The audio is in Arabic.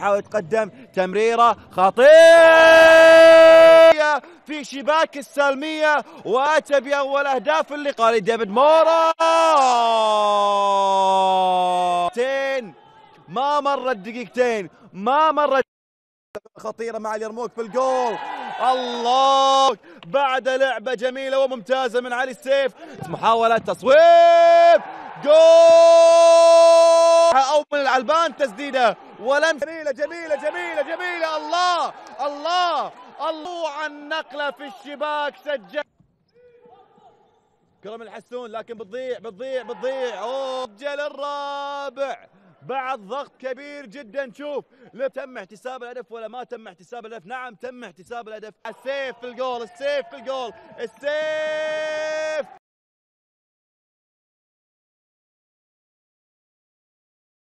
حاول يتقدم تمريرة خطيرة في شباك السالمية واتى بأول أهداف اللقاء لديفيد مورا. ما مرت دقيقتين ما مرت خطيرة مع اليرموك في الجول. الله بعد لعبة جميلة وممتازة من علي السيف. محاولة تصويب. جول. أو من العلبان تسديدة. ولم جميلة جميلة جميلة جميلة. الله الله الله. عن نقله في الشباك سجل. كرم الحسون لكن بتضيع بتضيع بتضيع. أوه سجل الرابع. بعد ضغط كبير جدا. شوف تم احتساب الهدف ولا ما تم احتساب الهدف. نعم تم احتساب الهدف. السيف في الجول السيف في الجول. السيف